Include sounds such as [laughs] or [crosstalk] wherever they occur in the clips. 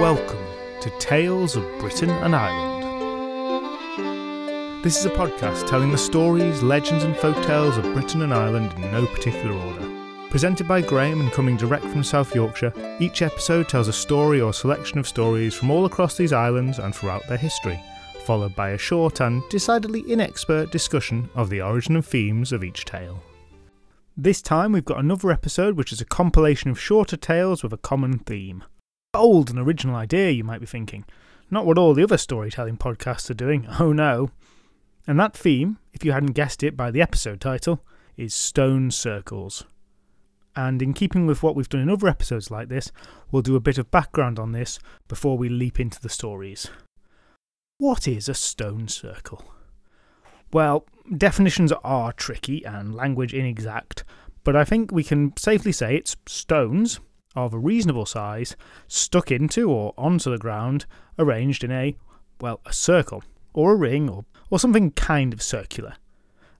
Welcome to Tales of Britain and Ireland. This is a podcast telling the stories, legends, and folk tales of Britain and Ireland in no particular order. Presented by Graham and coming direct from South Yorkshire, each episode tells a story or selection of stories from all across these islands and throughout their history, followed by a short and decidedly inexpert discussion of the origin and themes of each tale. This time we've got another episode which is a compilation of shorter tales with a common theme. Old and original idea, you might be thinking. Not what all the other storytelling podcasts are doing, [laughs] oh no. And that theme, if you hadn't guessed it by the episode title, is Stone Circles. And in keeping with what we've done in other episodes like this, we'll do a bit of background on this before we leap into the stories. What is a stone circle? Well, definitions are tricky and language inexact, but I think we can safely say it's stones of a reasonable size stuck into or onto the ground, arranged in a, well, a circle, or a ring, or, or something kind of circular.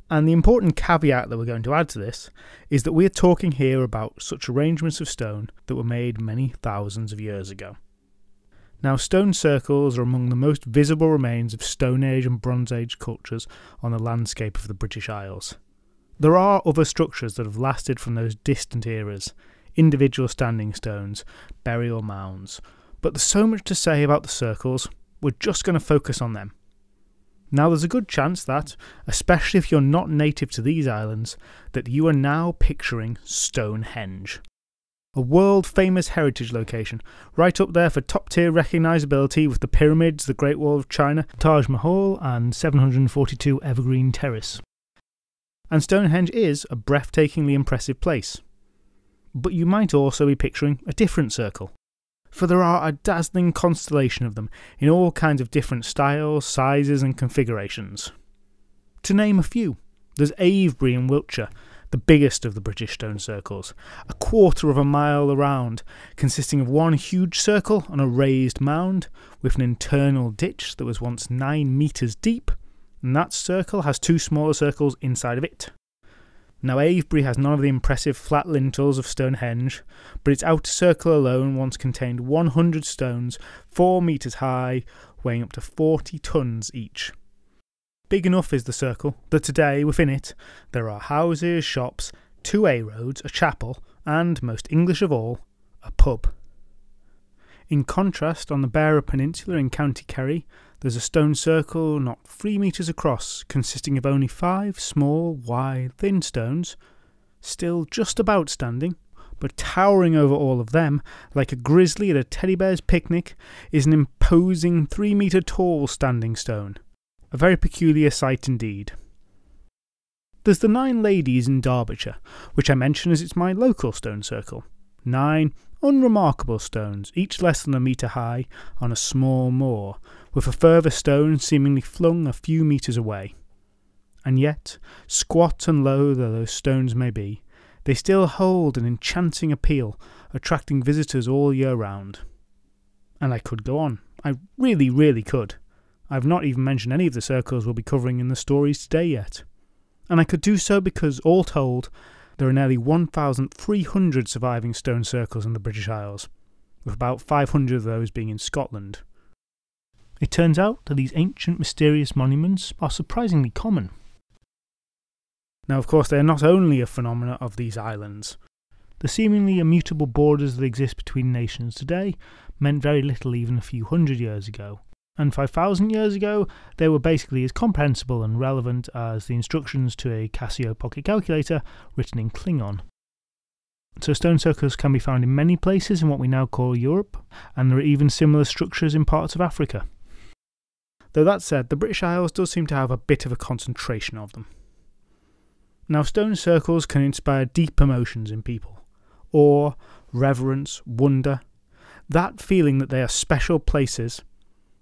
And the important caveat that we're going to add to this is that we're talking here about such arrangements of stone that were made many thousands of years ago. Now, stone circles are among the most visible remains of Stone Age and Bronze Age cultures on the landscape of the British Isles. There are other structures that have lasted from those distant eras, individual standing stones, burial mounds, but there's so much to say about the circles, we're just going to focus on them. Now, there's a good chance that, especially if you're not native to these islands, that you are now picturing Stonehenge. A world famous heritage location, right up there for top tier recognisability with the pyramids, the Great Wall of China, Taj Mahal, and 742 Evergreen Terrace. And Stonehenge is a breathtakingly impressive place but you might also be picturing a different circle. For there are a dazzling constellation of them in all kinds of different styles, sizes, and configurations. To name a few, there's Avebury in Wiltshire, the biggest of the British stone circles, a quarter of a mile around, consisting of one huge circle on a raised mound with an internal ditch that was once nine metres deep, and that circle has two smaller circles inside of it. Now, Avebury has none of the impressive flat lintels of Stonehenge, but its outer circle alone once contained 100 stones, 4 metres high, weighing up to 40 tons each. Big enough is the circle that today, within it, there are houses, shops, two A roads, a chapel, and, most English of all, a pub. In contrast, on the Beara Peninsula in County Kerry, there's a stone circle not three metres across, consisting of only five small, wide, thin stones, still just about standing, but towering over all of them, like a grizzly at a teddy bear's picnic, is an imposing three metre tall standing stone. A very peculiar sight indeed. There's the Nine Ladies in Derbyshire, which I mention as it's my local stone circle. Nine unremarkable stones, each less than a metre high, on a small moor, with a further stone seemingly flung a few metres away. And yet, squat and low though those stones may be, they still hold an enchanting appeal, attracting visitors all year round. And I could go on. I really, really could. I've not even mentioned any of the circles we'll be covering in the stories today yet. And I could do so because, all told, there are nearly 1,300 surviving stone circles in the British Isles, with about 500 of those being in Scotland. It turns out that these ancient mysterious monuments are surprisingly common. Now, of course, they are not only a phenomenon of these islands. The seemingly immutable borders that exist between nations today meant very little even a few hundred years ago, and 5,000 years ago they were basically as comprehensible and relevant as the instructions to a Casio pocket calculator written in Klingon. So stone circles can be found in many places in what we now call Europe, and there are even similar structures in parts of Africa. Though that said, the British Isles does seem to have a bit of a concentration of them. Now, stone circles can inspire deep emotions in people awe, reverence, wonder. That feeling that they are special places,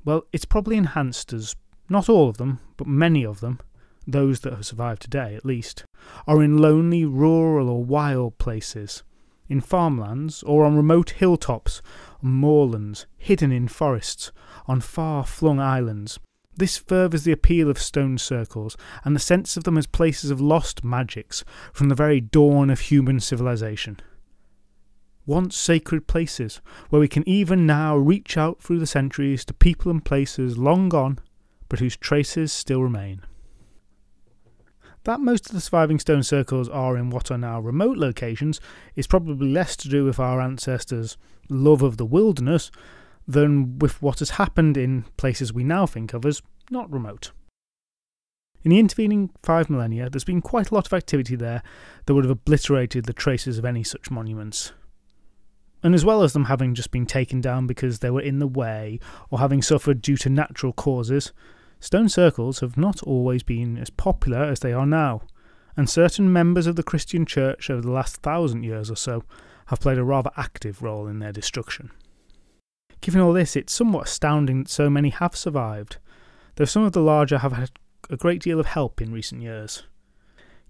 well, it's probably enhanced as not all of them, but many of them, those that have survived today at least, are in lonely, rural, or wild places, in farmlands, or on remote hilltops, on moorlands, hidden in forests, on far flung islands. This furthers the appeal of stone circles and the sense of them as places of lost magics from the very dawn of human civilization. Once sacred places, where we can even now reach out through the centuries to people and places long gone, but whose traces still remain. That most of the surviving stone circles are in what are now remote locations is probably less to do with our ancestors' love of the wilderness than with what has happened in places we now think of as not remote. In the intervening five millennia, there's been quite a lot of activity there that would have obliterated the traces of any such monuments. And as well as them having just been taken down because they were in the way or having suffered due to natural causes, stone circles have not always been as popular as they are now, and certain members of the Christian Church over the last thousand years or so have played a rather active role in their destruction. Given all this, it's somewhat astounding that so many have survived, though some of the larger have had a great deal of help in recent years.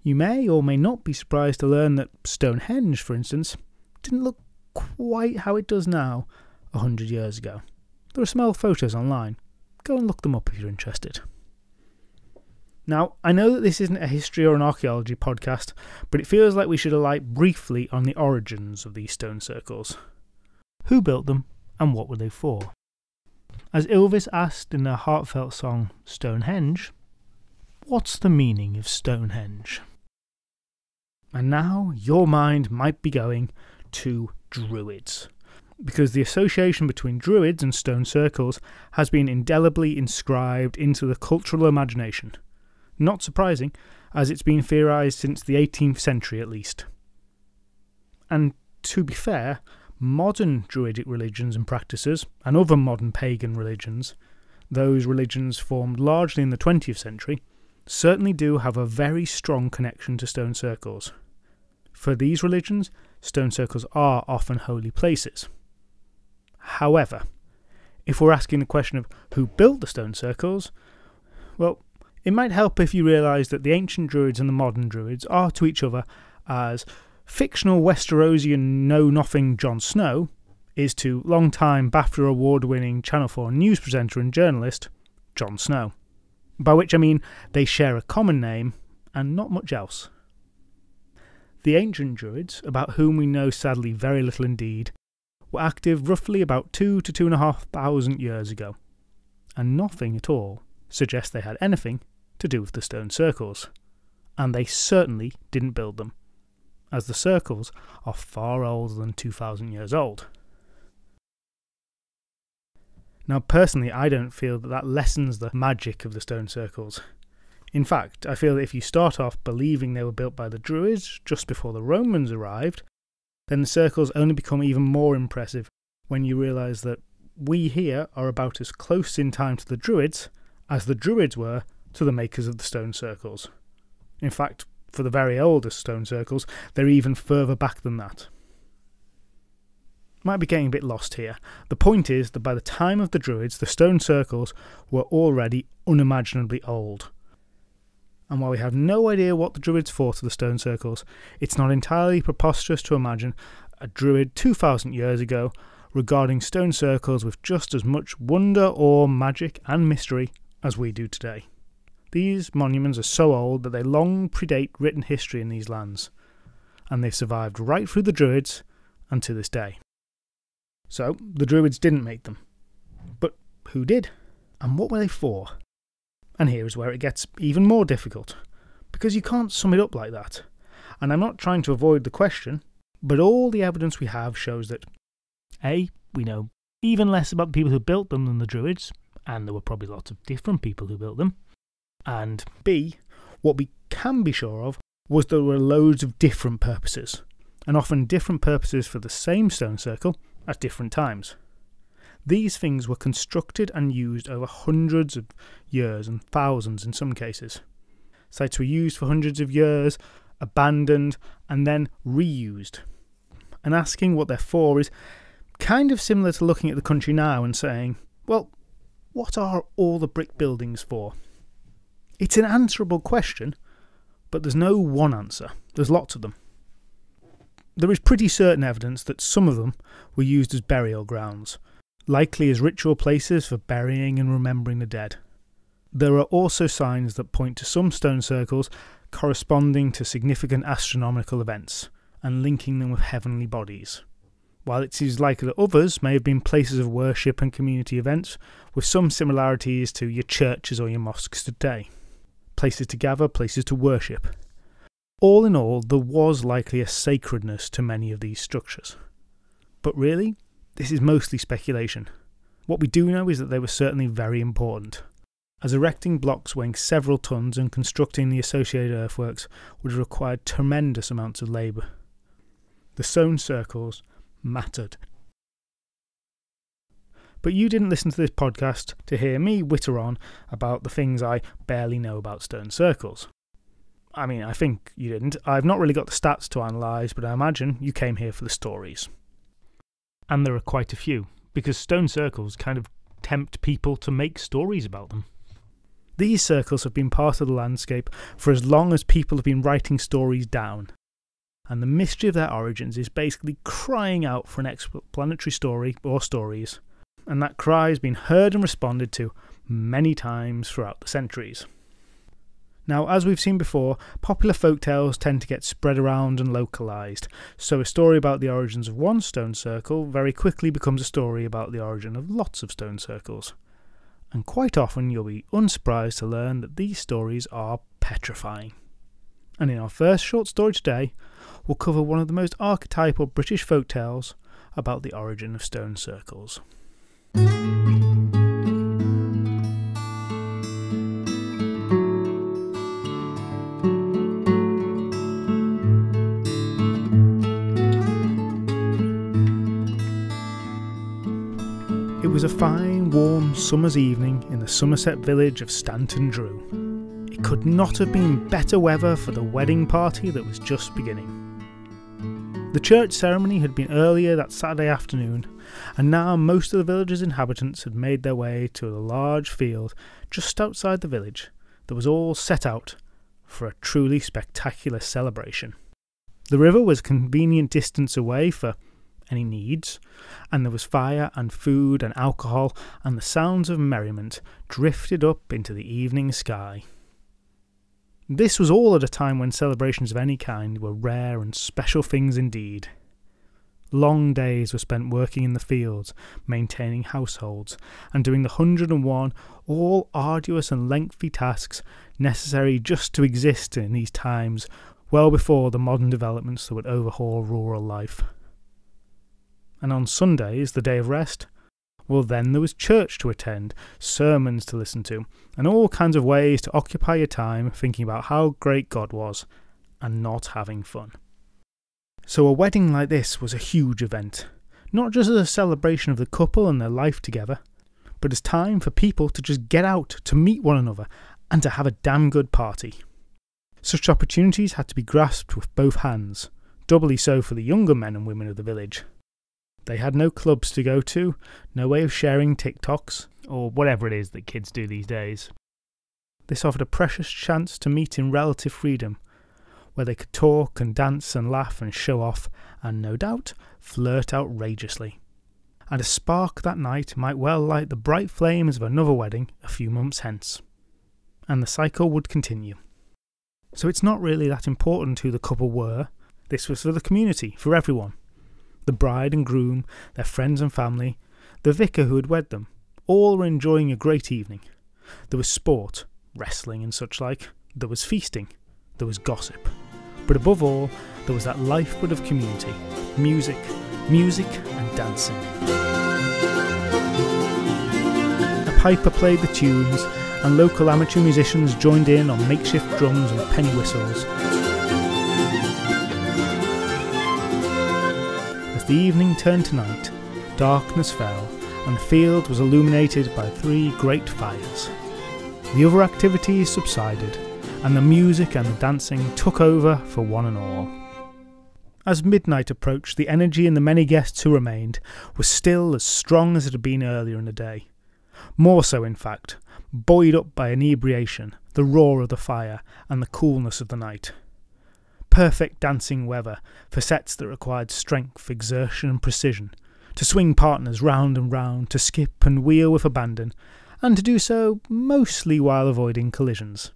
You may or may not be surprised to learn that Stonehenge, for instance, didn't look quite how it does now a hundred years ago. There are some old photos online. Go and look them up if you're interested. Now, I know that this isn't a history or an archaeology podcast, but it feels like we should alight briefly on the origins of these stone circles. Who built them, and what were they for? As Ylvis asked in their heartfelt song Stonehenge, what's the meaning of Stonehenge? And now your mind might be going to Druids because the association between Druids and stone circles has been indelibly inscribed into the cultural imagination. Not surprising, as it's been theorised since the 18th century at least. And to be fair, modern Druidic religions and practices, and other modern pagan religions, those religions formed largely in the 20th century, certainly do have a very strong connection to stone circles. For these religions, stone circles are often holy places. However, if we're asking the question of who built the stone circles, well, it might help if you realise that the ancient druids and the modern druids are to each other as fictional Westerosian know nothing Jon Snow is to long-time BAFTA award winning Channel 4 news presenter and journalist Jon Snow. By which I mean they share a common name and not much else. The ancient druids, about whom we know sadly very little indeed, were active roughly about two to two and a half thousand years ago, and nothing at all suggests they had anything to do with the stone circles. And they certainly didn't build them, as the circles are far older than 2,000 years old. Now, personally, I don't feel that that lessens the magic of the stone circles. In fact, I feel that if you start off believing they were built by the Druids just before the Romans arrived, then the circles only become even more impressive when you realise that we here are about as close in time to the Druids as the Druids were to the makers of the stone circles. In fact, for the very oldest stone circles, they're even further back than that. Might be getting a bit lost here. The point is that by the time of the Druids, the stone circles were already unimaginably old and while we have no idea what the Druids thought of the stone circles, it's not entirely preposterous to imagine a Druid 2,000 years ago regarding stone circles with just as much wonder, awe, magic, and mystery as we do today. These monuments are so old that they long predate written history in these lands, and they've survived right through the Druids and to this day. So, the Druids didn't make them. But who did? And what were they for? And here is where it gets even more difficult, because you can't sum it up like that. And I'm not trying to avoid the question, but all the evidence we have shows that A, we know even less about the people who built them than the Druids, and there were probably lots of different people who built them. And B, what we can be sure of was there were loads of different purposes, and often different purposes for the same stone circle at different times. These things were constructed and used over hundreds of years and thousands in some cases. Sites were used for hundreds of years, abandoned, and then reused. And asking what they're for is kind of similar to looking at the country now and saying, well, what are all the brick buildings for? It's an answerable question, but there's no one answer. There's lots of them. There is pretty certain evidence that some of them were used as burial grounds, likely as ritual places for burying and remembering the dead. There are also signs that point to some stone circles corresponding to significant astronomical events and linking them with heavenly bodies. while it is likely that others may have been places of worship and community events with some similarities to your churches or your mosques today. Places to gather, places to worship. All in all, there was likely a sacredness to many of these structures. But really, this is mostly speculation. What we do know is that they were certainly very important, as erecting blocks weighing several tons and constructing the associated earthworks would have required tremendous amounts of labour. The stone circles mattered. But you didn't listen to this podcast to hear me witter on about the things I barely know about stone circles. I mean, I think you didn't. I've not really got the stats to analyse, but I imagine you came here for the stories. And there are quite a few, because stone circles kind of tempt people to make stories about them. These circles have been part of the landscape for as long as people have been writing stories down, and the mystery of their origins is basically crying out for an explanatory story or stories, and that cry has been heard and responded to many times throughout the centuries. Now, as we've seen before, popular folk tales tend to get spread around and localised, so a story about the origins of one stone circle very quickly becomes a story about the origin of lots of stone circles. And quite often you'll be unsurprised to learn that these stories are petrifying. And in our first short story today, we'll cover one of the most archetypal British folk tales about the origin of stone circles. Was a fine, warm summer's evening in the Somerset village of Stanton Drew. It could not have been better weather for the wedding party that was just beginning. The church ceremony had been earlier that Saturday afternoon, and now most of the village's inhabitants had made their way to a large field just outside the village that was all set out for a truly spectacular celebration. The river was a convenient distance away for any needs, and there was fire and food and alcohol, and the sounds of merriment drifted up into the evening sky. This was all at a time when celebrations of any kind were rare and special things indeed. Long days were spent working in the fields, maintaining households, and doing the hundred and one, all arduous and lengthy tasks necessary just to exist in these times, well before the modern developments that would overhaul rural life. And on Sundays, the day of rest, well, then there was church to attend, sermons to listen to, and all kinds of ways to occupy your time thinking about how great God was and not having fun. So, a wedding like this was a huge event, not just as a celebration of the couple and their life together, but as time for people to just get out to meet one another and to have a damn good party. Such opportunities had to be grasped with both hands, doubly so for the younger men and women of the village. They had no clubs to go to, no way of sharing TikToks, or whatever it is that kids do these days. This offered a precious chance to meet in relative freedom, where they could talk and dance and laugh and show off, and no doubt flirt outrageously. And a spark that night might well light the bright flames of another wedding a few months hence. And the cycle would continue. So it's not really that important who the couple were. This was for the community, for everyone the bride and groom, their friends and family, the vicar who had wed them, all were enjoying a great evening. There was sport, wrestling and such like, there was feasting, there was gossip. But above all, there was that lifeblood of community music, music and dancing. A piper played the tunes, and local amateur musicians joined in on makeshift drums and penny whistles. The evening turned to night, darkness fell, and the field was illuminated by three great fires. The other activities subsided, and the music and the dancing took over for one and all. As midnight approached, the energy in the many guests who remained was still as strong as it had been earlier in the day. More so, in fact, buoyed up by inebriation, the roar of the fire, and the coolness of the night perfect dancing weather for sets that required strength, exertion, and precision, to swing partners round and round, to skip and wheel with abandon, and to do so mostly while avoiding collisions.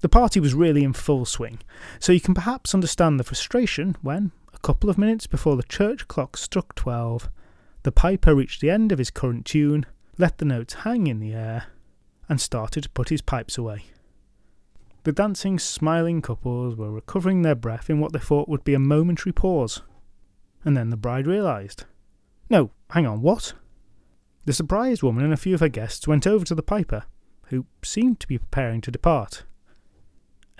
The party was really in full swing, so you can perhaps understand the frustration when, a couple of minutes before the church clock struck twelve, the piper reached the end of his current tune, let the notes hang in the air, and started to put his pipes away. The dancing, smiling couples were recovering their breath in what they thought would be a momentary pause. And then the bride realised. No, hang on, what? The surprised woman and a few of her guests went over to the piper, who seemed to be preparing to depart.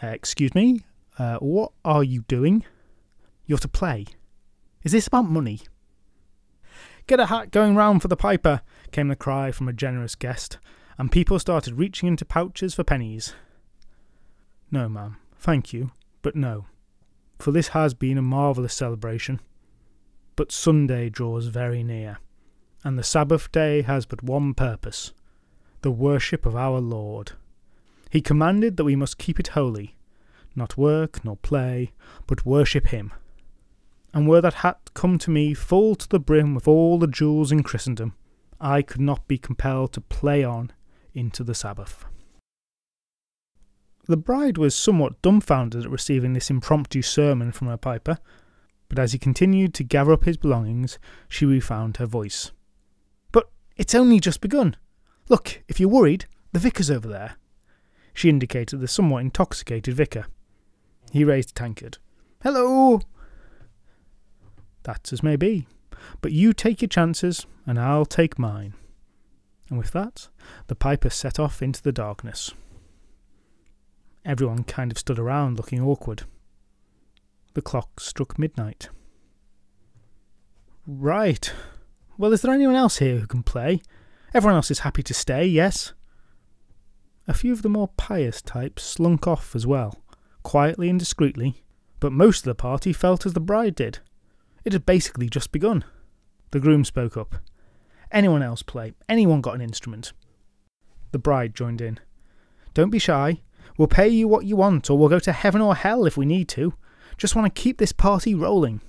Excuse me, uh, what are you doing? You're to play. Is this about money? Get a hat going round for the piper, came the cry from a generous guest, and people started reaching into pouches for pennies. No, ma'am, thank you, but no, for this has been a marvellous celebration. But Sunday draws very near, and the Sabbath day has but one purpose the worship of our Lord. He commanded that we must keep it holy, not work nor play, but worship Him. And were that hat come to me full to the brim with all the jewels in Christendom, I could not be compelled to play on into the Sabbath. The bride was somewhat dumbfounded at receiving this impromptu sermon from her piper, but as he continued to gather up his belongings, she refound her voice. But it's only just begun. Look, if you're worried, the vicar's over there. She indicated the somewhat intoxicated vicar. He raised a tankard. Hello! That's as may be. But you take your chances, and I'll take mine. And with that, the piper set off into the darkness. Everyone kind of stood around looking awkward. The clock struck midnight. Right. Well, is there anyone else here who can play? Everyone else is happy to stay, yes? A few of the more pious types slunk off as well, quietly and discreetly, but most of the party felt as the bride did. It had basically just begun. The groom spoke up. Anyone else play? Anyone got an instrument? The bride joined in. Don't be shy. We'll pay you what you want, or we'll go to heaven or hell if we need to. Just want to keep this party rolling.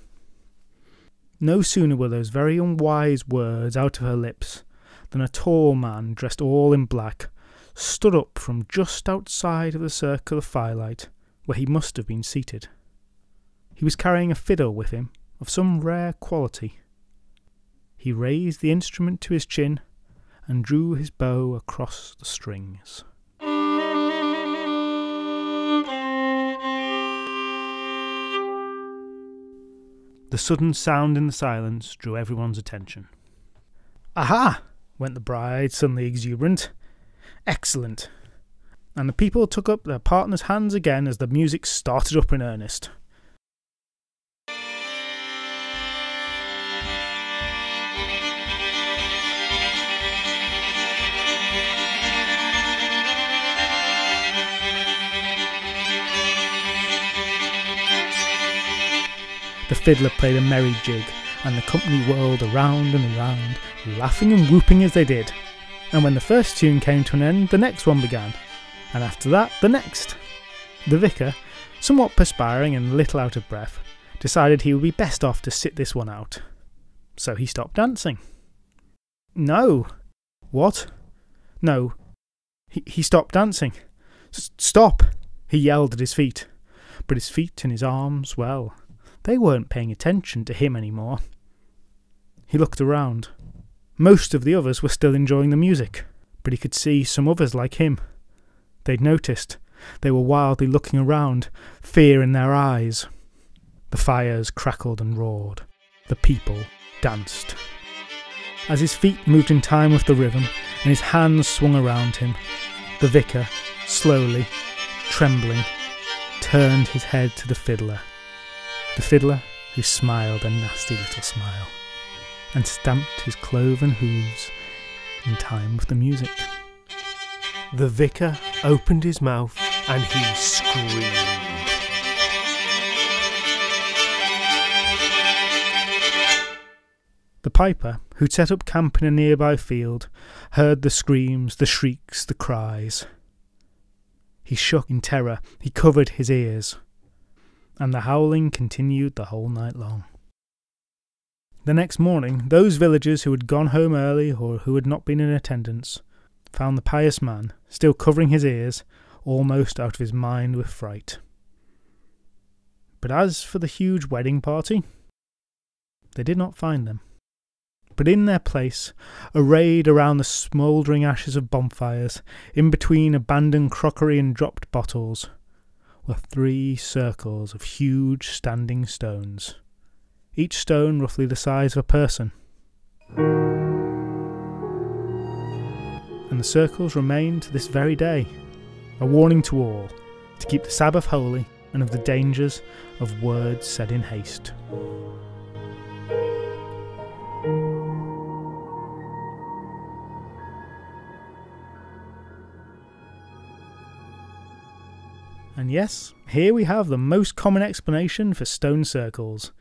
No sooner were those very unwise words out of her lips than a tall man dressed all in black stood up from just outside of the circle of firelight where he must have been seated. He was carrying a fiddle with him of some rare quality. He raised the instrument to his chin and drew his bow across the strings. The sudden sound in the silence drew everyone's attention. Aha! went the bride, suddenly exuberant. Excellent. And the people took up their partners' hands again as the music started up in earnest. The fiddler played a merry jig, and the company whirled around and around, laughing and whooping as they did. And when the first tune came to an end, the next one began, and after that, the next. The vicar, somewhat perspiring and a little out of breath, decided he would be best off to sit this one out. So he stopped dancing. No. What? No. He, he stopped dancing. S- stop! He yelled at his feet. But his feet and his arms, well, they weren't paying attention to him anymore. He looked around. Most of the others were still enjoying the music, but he could see some others like him. They'd noticed. They were wildly looking around, fear in their eyes. The fires crackled and roared. The people danced. As his feet moved in time with the rhythm and his hands swung around him, the vicar, slowly, trembling, turned his head to the fiddler. The fiddler, who smiled a nasty little smile, and stamped his cloven hooves in time with the music. The vicar opened his mouth and he screamed. The piper, who'd set up camp in a nearby field, heard the screams, the shrieks, the cries. He shook in terror, he covered his ears and the howling continued the whole night long. The next morning, those villagers who had gone home early or who had not been in attendance found the pious man, still covering his ears, almost out of his mind with fright. But as for the huge wedding party, they did not find them. But in their place, arrayed around the smouldering ashes of bonfires, in between abandoned crockery and dropped bottles, were three circles of huge standing stones, each stone roughly the size of a person. And the circles remain to this very day, a warning to all to keep the Sabbath holy and of the dangers of words said in haste. And yes, here we have the most common explanation for stone circles.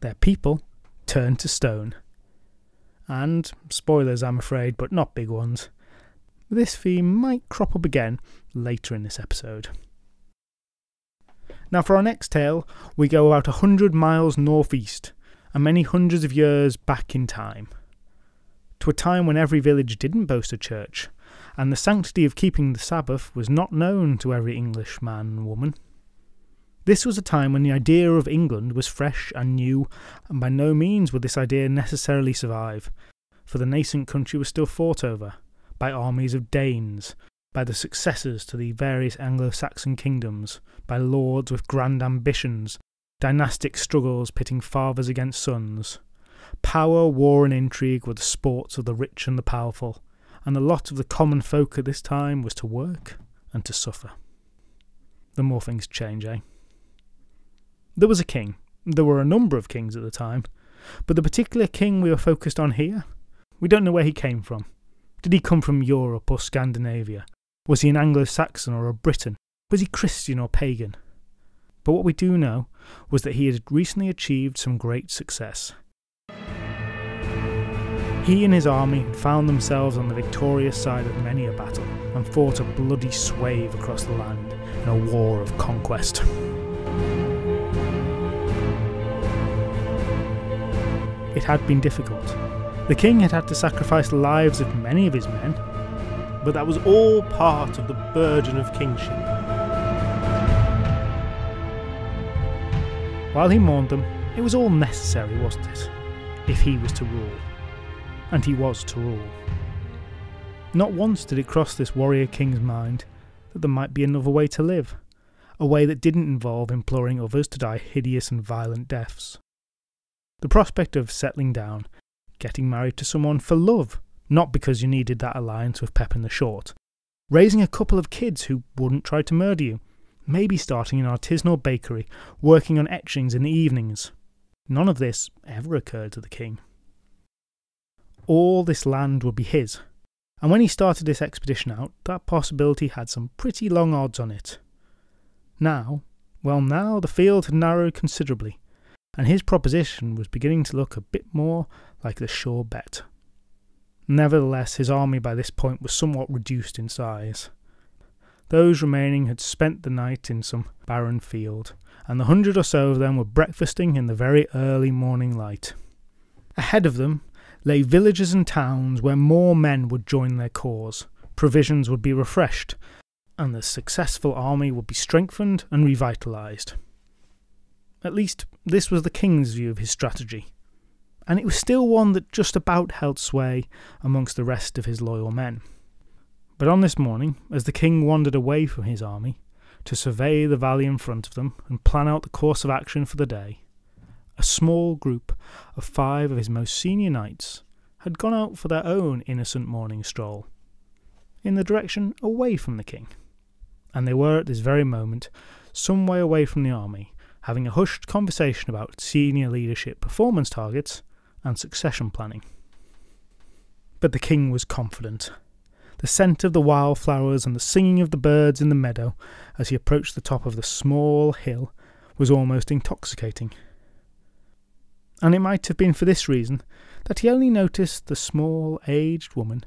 Their people turned to stone. And, spoilers I'm afraid, but not big ones, this theme might crop up again later in this episode. Now, for our next tale, we go about a hundred miles northeast and many hundreds of years back in time. To a time when every village didn't boast a church, and the sanctity of keeping the Sabbath was not known to every English man and woman. This was a time when the idea of England was fresh and new, and by no means would this idea necessarily survive, for the nascent country was still fought over by armies of Danes, by the successors to the various Anglo Saxon kingdoms, by lords with grand ambitions, dynastic struggles pitting fathers against sons. Power, war, and intrigue were the sports of the rich and the powerful, and the lot of the common folk at this time was to work and to suffer. The more things change, eh? There was a king. There were a number of kings at the time, but the particular king we are focused on here, we don't know where he came from. Did he come from Europe or Scandinavia? Was he an Anglo Saxon or a Briton? Was he Christian or pagan? But what we do know was that he had recently achieved some great success. He and his army had found themselves on the victorious side of many a battle and fought a bloody swathe across the land in a war of conquest. It had been difficult. The king had had to sacrifice the lives of many of his men, but that was all part of the burden of kingship. While he mourned them, it was all necessary, wasn't it? If he was to rule and he was to rule. Not once did it cross this warrior king's mind that there might be another way to live, a way that didn't involve imploring others to die hideous and violent deaths. The prospect of settling down, getting married to someone for love, not because you needed that alliance with Pepin the Short, raising a couple of kids who wouldn't try to murder you, maybe starting an artisanal bakery, working on etchings in the evenings. None of this ever occurred to the king all this land would be his. And when he started this expedition out, that possibility had some pretty long odds on it. Now, well, now the field had narrowed considerably, and his proposition was beginning to look a bit more like the sure bet. Nevertheless, his army by this point was somewhat reduced in size. Those remaining had spent the night in some barren field, and the hundred or so of them were breakfasting in the very early morning light. Ahead of them lay villages and towns where more men would join their cause, provisions would be refreshed, and the successful army would be strengthened and revitalised. At least, this was the king's view of his strategy, and it was still one that just about held sway amongst the rest of his loyal men. But on this morning, as the king wandered away from his army to survey the valley in front of them and plan out the course of action for the day, a small group of five of his most senior knights had gone out for their own innocent morning stroll, in the direction away from the king. And they were at this very moment some way away from the army, having a hushed conversation about senior leadership performance targets and succession planning. But the king was confident. The scent of the wildflowers and the singing of the birds in the meadow as he approached the top of the small hill was almost intoxicating and it might have been for this reason that he only noticed the small, aged woman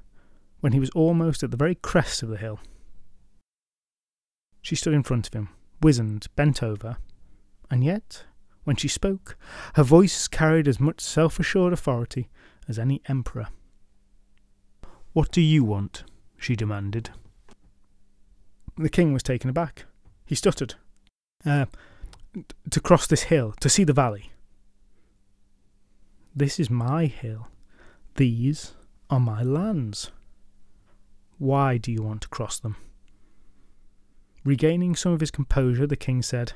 when he was almost at the very crest of the hill. She stood in front of him, wizened, bent over, and yet, when she spoke, her voice carried as much self assured authority as any emperor. What do you want? she demanded. The king was taken aback. He stuttered. Uh, to cross this hill, to see the valley. This is my hill. These are my lands. Why do you want to cross them? Regaining some of his composure, the king said,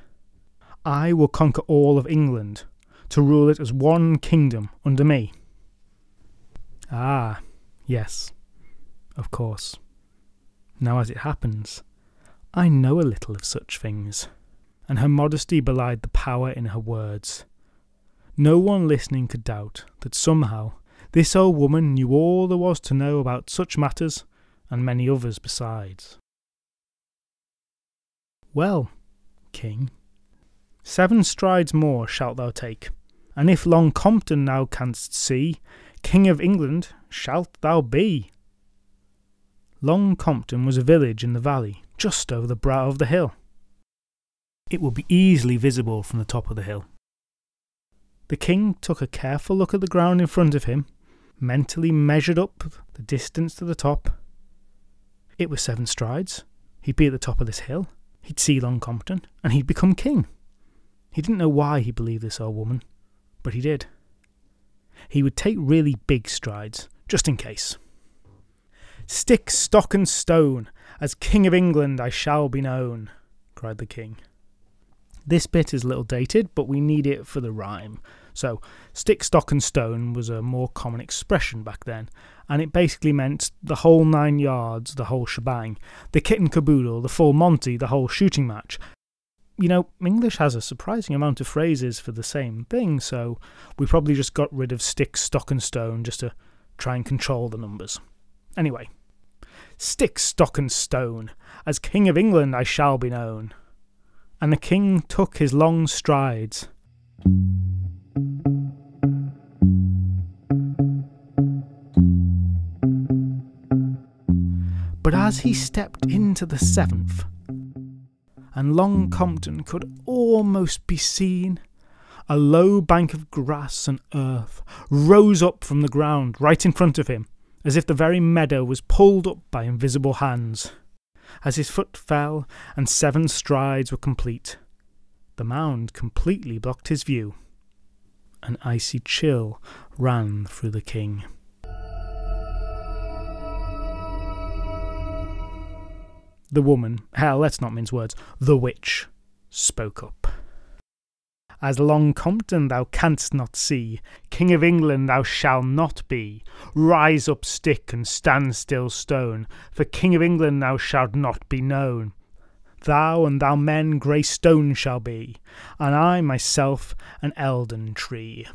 I will conquer all of England, to rule it as one kingdom under me. Ah, yes, of course. Now, as it happens, I know a little of such things, and her modesty belied the power in her words. No one listening could doubt that somehow this old woman knew all there was to know about such matters, and many others besides. Well, king, seven strides more shalt thou take, and if Long Compton thou canst see, king of England shalt thou be. Long Compton was a village in the valley, just over the brow of the hill. It would be easily visible from the top of the hill. The king took a careful look at the ground in front of him, mentally measured up the distance to the top. It was seven strides. He'd be at the top of this hill. He'd see Long Compton, and he'd become king. He didn't know why he believed this old woman, but he did. He would take really big strides, just in case. Stick, stock, and stone, as King of England I shall be known, cried the king. This bit is a little dated, but we need it for the rhyme. So, stick, stock, and stone was a more common expression back then, and it basically meant the whole nine yards, the whole shebang, the kit and caboodle, the full Monty, the whole shooting match. You know, English has a surprising amount of phrases for the same thing, so we probably just got rid of stick, stock, and stone just to try and control the numbers. Anyway, Stick, stock, and stone, as King of England I shall be known. And the king took his long strides. As he stepped into the seventh, and Long Compton could almost be seen, a low bank of grass and earth rose up from the ground right in front of him as if the very meadow was pulled up by invisible hands. As his foot fell and seven strides were complete, the mound completely blocked his view. An icy chill ran through the king. The woman, hell, let's not mince words, the witch, spoke up. As Long Compton thou canst not see, King of England thou shalt not be. Rise up, stick, and stand still, stone, for King of England thou shalt not be known. Thou and thou men grey stone shall be, and I myself an eldern tree.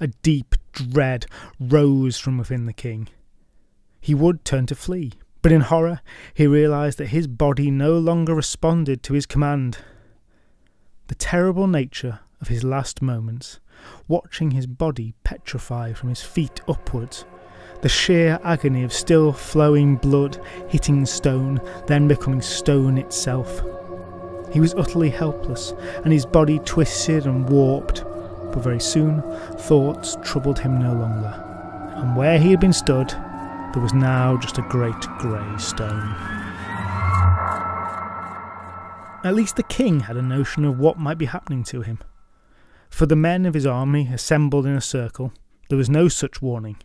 A deep dread rose from within the king. He would turn to flee, but in horror he realized that his body no longer responded to his command the terrible nature of his last moments, watching his body petrify from his feet upwards, the sheer agony of still flowing blood hitting stone, then becoming stone itself. He was utterly helpless, and his body twisted and warped, but very soon thoughts troubled him no longer, and where he had been stood, there was now just a great grey stone. At least the king had a notion of what might be happening to him. For the men of his army assembled in a circle, there was no such warning,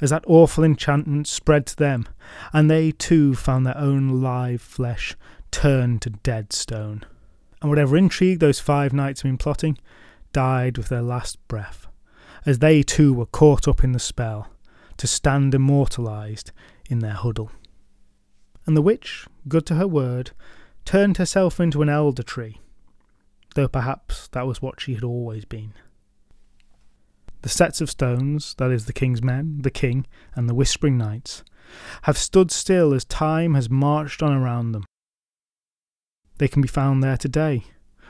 as that awful enchantment spread to them, and they too found their own live flesh turned to dead stone. And whatever intrigue those five knights had been plotting died with their last breath, as they too were caught up in the spell, to stand immortalised in their huddle. And the witch, good to her word, turned herself into an elder tree, though perhaps that was what she had always been. The sets of stones, that is, the king's men, the king, and the whispering knights, have stood still as time has marched on around them. They can be found there today,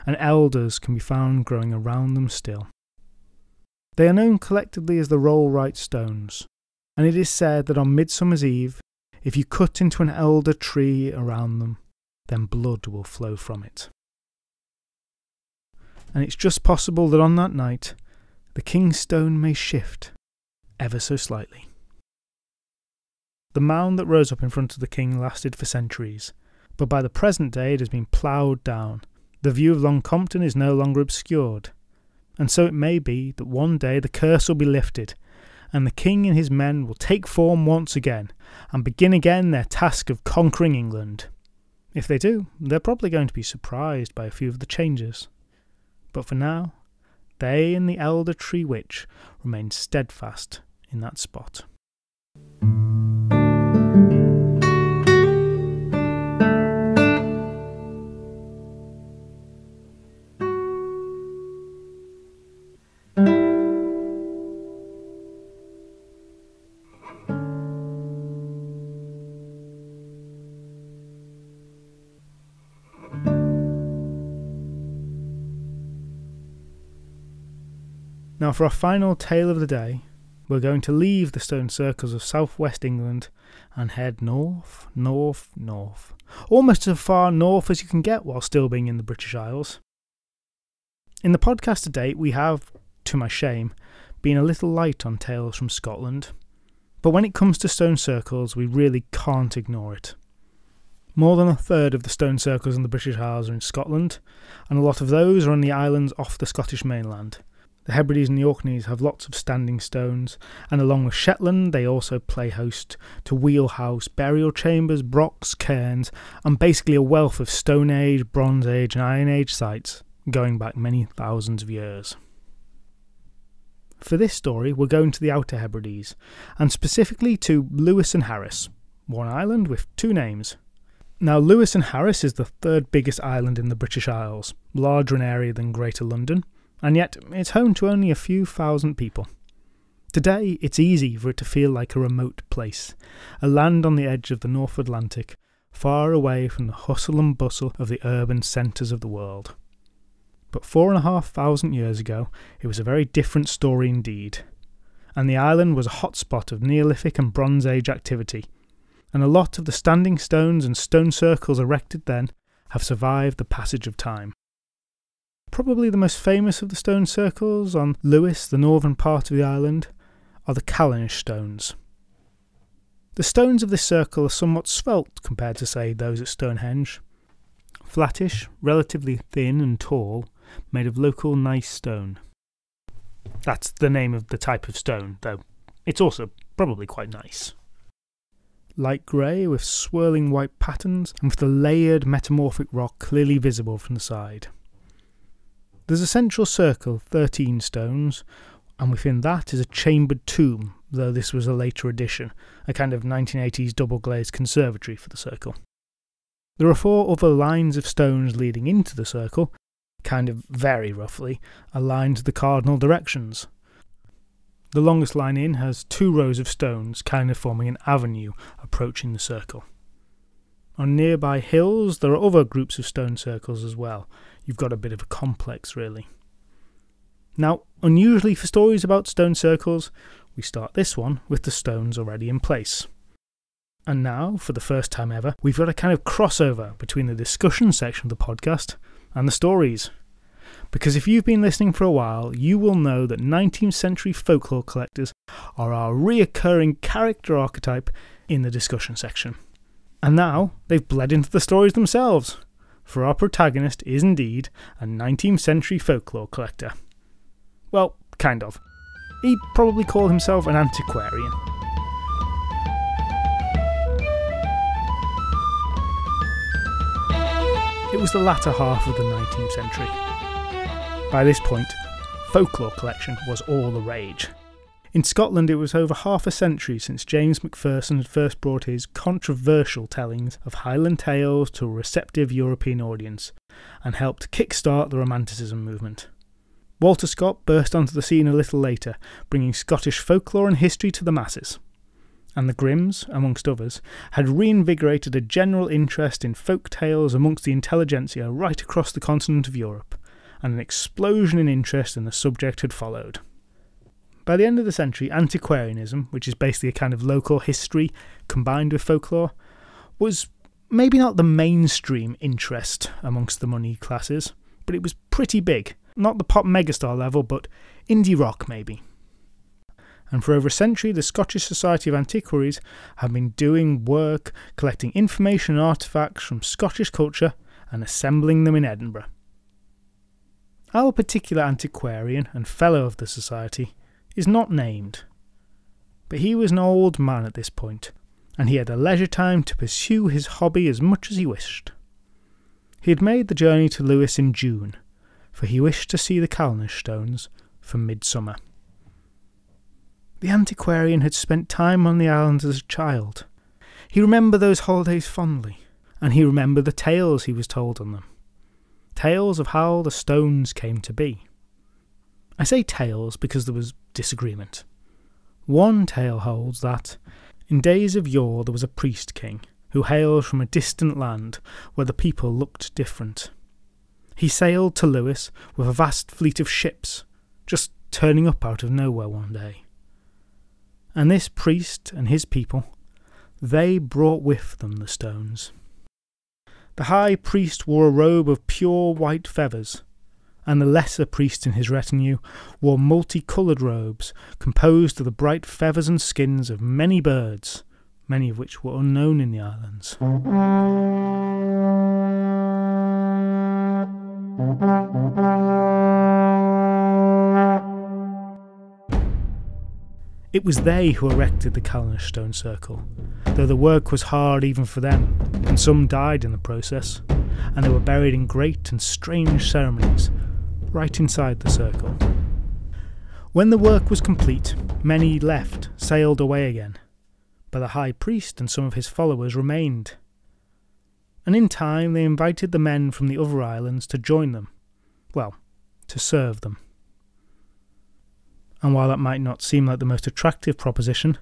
and elders can be found growing around them still. They are known collectively as the Rollright Stones, and it is said that on Midsummer's Eve, if you cut into an elder tree around them, then blood will flow from it. And it's just possible that on that night, the king's stone may shift ever so slightly. The mound that rose up in front of the king lasted for centuries, but by the present day it has been ploughed down. The view of Long Compton is no longer obscured. and so it may be that one day the curse will be lifted, and the king and his men will take form once again and begin again their task of conquering England. If they do, they're probably going to be surprised by a few of the changes. But for now, they and the Elder Tree Witch remain steadfast in that spot. For our final tale of the day, we're going to leave the stone circles of southwest England and head north, north, north, almost as far north as you can get while still being in the British Isles. In the podcast to date, we have, to my shame, been a little light on tales from Scotland, but when it comes to stone circles, we really can't ignore it. More than a third of the stone circles in the British Isles are in Scotland, and a lot of those are on the islands off the Scottish mainland. The Hebrides and the Orkneys have lots of standing stones, and along with Shetland, they also play host to wheelhouse, burial chambers, brochs, cairns, and basically a wealth of Stone Age, Bronze Age, and Iron Age sites going back many thousands of years. For this story, we're going to the Outer Hebrides, and specifically to Lewis and Harris, one island with two names. Now, Lewis and Harris is the third biggest island in the British Isles, larger in area than Greater London, and yet it's home to only a few thousand people. Today, it's easy for it to feel like a remote place, a land on the edge of the North Atlantic, far away from the hustle and bustle of the urban centres of the world. But four and a half thousand years ago, it was a very different story indeed, and the island was a hotspot of Neolithic and Bronze Age activity, and a lot of the standing stones and stone circles erected then have survived the passage of time. Probably the most famous of the stone circles on Lewis, the northern part of the island, are the Callanish stones. The stones of this circle are somewhat svelte compared to, say, those at Stonehenge. Flattish, relatively thin and tall, made of local gneiss stone. That's the name of the type of stone, though it's also probably quite nice. Light grey with swirling white patterns and with the layered metamorphic rock clearly visible from the side. There's a central circle, 13 stones, and within that is a chambered tomb, though this was a later addition, a kind of 1980s double glazed conservatory for the circle. There are four other lines of stones leading into the circle, kind of very roughly, aligned to the cardinal directions. The longest line in has two rows of stones, kind of forming an avenue approaching the circle. On nearby hills, there are other groups of stone circles as well, you've got a bit of a complex, really. Now, unusually for stories about stone circles, we start this one with the stones already in place. And now, for the first time ever, we've got a kind of crossover between the discussion section of the podcast and the stories. Because if you've been listening for a while, you will know that 19th century folklore collectors are our reoccurring character archetype in the discussion section. And now they've bled into the stories themselves for our protagonist is indeed a 19th century folklore collector. Well, kind of. He'd probably call himself an antiquarian. It was the latter half of the 19th century. By this point, folklore collection was all the rage. In Scotland, it was over half a century since James Macpherson had first brought his controversial tellings of Highland tales to a receptive European audience and helped kickstart the Romanticism movement. Walter Scott burst onto the scene a little later, bringing Scottish folklore and history to the masses. And the Grimms, amongst others, had reinvigorated a general interest in folk tales amongst the intelligentsia right across the continent of Europe, and an explosion in interest in the subject had followed. By the end of the century, antiquarianism, which is basically a kind of local history combined with folklore, was maybe not the mainstream interest amongst the money classes, but it was pretty big. Not the pop megastar level, but indie rock maybe. And for over a century, the Scottish Society of Antiquaries have been doing work collecting information and artefacts from Scottish culture and assembling them in Edinburgh. Our particular antiquarian and fellow of the society is not named, but he was an old man at this point, and he had a leisure time to pursue his hobby as much as he wished. He had made the journey to Lewis in June, for he wished to see the Callanish stones for midsummer. The antiquarian had spent time on the island as a child. He remembered those holidays fondly, and he remembered the tales he was told on them. Tales of how the stones came to be. I say tales because there was disagreement. One tale holds that, in days of yore, there was a priest king who hailed from a distant land where the people looked different. He sailed to Lewis with a vast fleet of ships, just turning up out of nowhere one day. And this priest and his people, they brought with them the stones. The high priest wore a robe of pure white feathers, and the lesser priest and his retinue wore multicoloured robes composed of the bright feathers and skins of many birds, many of which were unknown in the islands. It was they who erected the Callanish stone circle, though the work was hard even for them, and some died in the process, and they were buried in great and strange ceremonies right inside the circle. When the work was complete, many left, sailed away again, but the high priest and some of his followers remained. And in time they invited the men from the other islands to join them, well, to serve them. And while that might not seem like the most attractive proposition,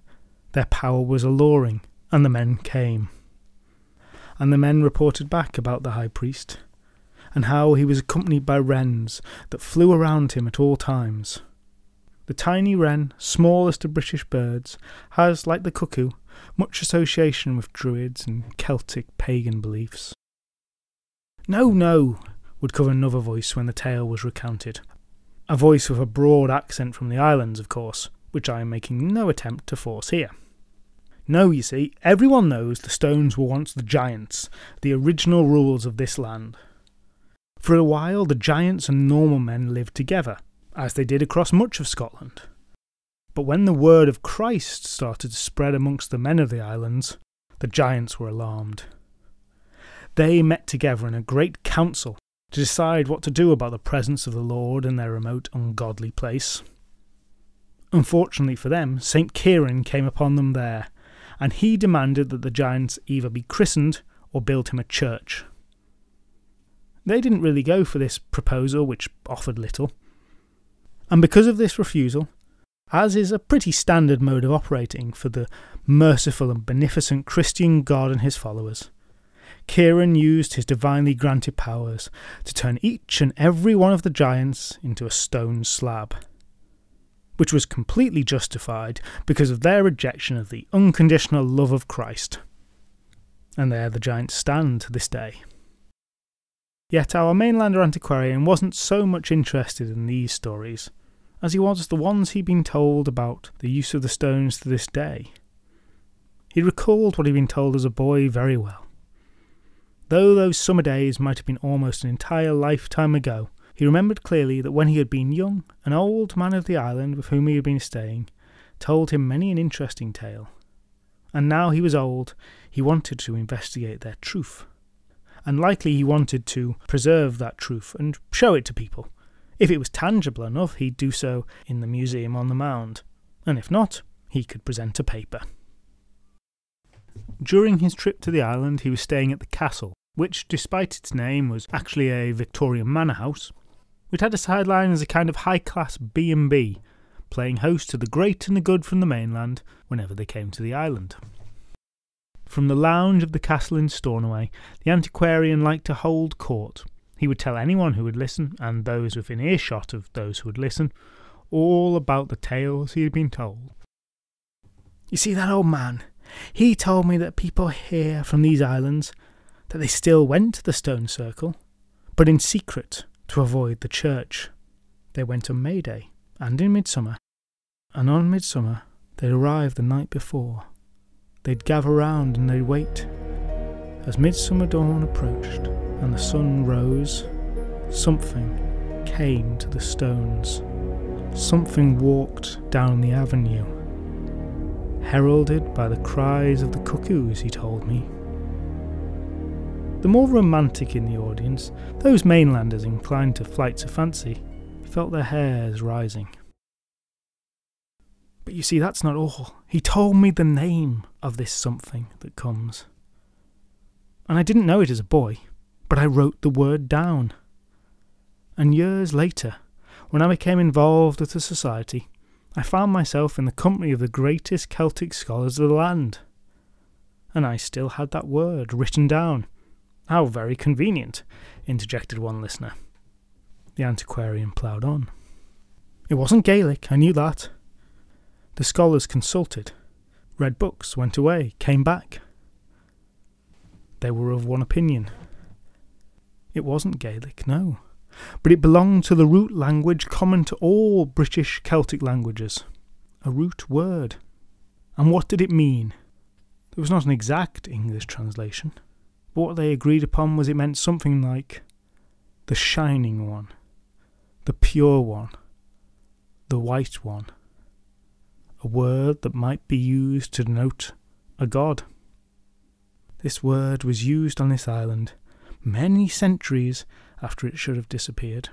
their power was alluring, and the men came. And the men reported back about the high priest, and how he was accompanied by wrens that flew around him at all times. The tiny wren, smallest of British birds, has, like the cuckoo, much association with Druids and Celtic pagan beliefs. No, no, would come another voice when the tale was recounted. A voice with a broad accent from the islands, of course, which I am making no attempt to force here. No, you see, everyone knows the stones were once the giants, the original rulers of this land. For a while, the giants and normal men lived together, as they did across much of Scotland. But when the word of Christ started to spread amongst the men of the islands, the giants were alarmed. They met together in a great council to decide what to do about the presence of the Lord in their remote, ungodly place. Unfortunately for them, St. Kieran came upon them there, and he demanded that the giants either be christened or build him a church. They didn't really go for this proposal, which offered little. And because of this refusal, as is a pretty standard mode of operating for the merciful and beneficent Christian God and his followers, Kieran used his divinely granted powers to turn each and every one of the giants into a stone slab, which was completely justified because of their rejection of the unconditional love of Christ. And there the giants stand to this day. Yet our mainlander antiquarian wasn't so much interested in these stories as he was the ones he'd been told about the use of the stones to this day. He recalled what he'd been told as a boy very well. Though those summer days might have been almost an entire lifetime ago, he remembered clearly that when he had been young, an old man of the island with whom he had been staying told him many an interesting tale. And now he was old, he wanted to investigate their truth. And likely he wanted to preserve that truth and show it to people. If it was tangible enough, he'd do so in the museum on the mound, and if not, he could present a paper. During his trip to the island, he was staying at the castle, which, despite its name, was actually a Victorian manor house. It had a sideline as a kind of high-class B&B, playing host to the great and the good from the mainland whenever they came to the island. From the lounge of the castle in Stornoway, the antiquarian liked to hold court. He would tell anyone who would listen, and those within earshot of those who would listen, all about the tales he had been told. You see that old man? He told me that people here from these islands that they still went to the stone circle, but in secret to avoid the church. They went on May Day and in midsummer, and on midsummer they arrived the night before. They'd gather round and they'd wait. As midsummer dawn approached and the sun rose, something, came to the stones. Something walked down the avenue, heralded by the cries of the cuckoos, he told me. The more romantic in the audience, those mainlanders inclined to flights of fancy, felt their hairs rising. But you see, that's not all. He told me the name of this something that comes. And I didn't know it as a boy, but I wrote the word down. And years later, when I became involved with the society, I found myself in the company of the greatest Celtic scholars of the land. And I still had that word written down how very convenient, interjected one listener. The antiquarian ploughed on. It wasn't Gaelic, I knew that. The scholars consulted, read books, went away, came back. They were of one opinion. It wasn't Gaelic, no, but it belonged to the root language common to all British Celtic languages a root word. And what did it mean? There was not an exact English translation. But what they agreed upon was it meant something like the shining one, the pure one, the white one, a word that might be used to denote a god. This word was used on this island many centuries after it should have disappeared.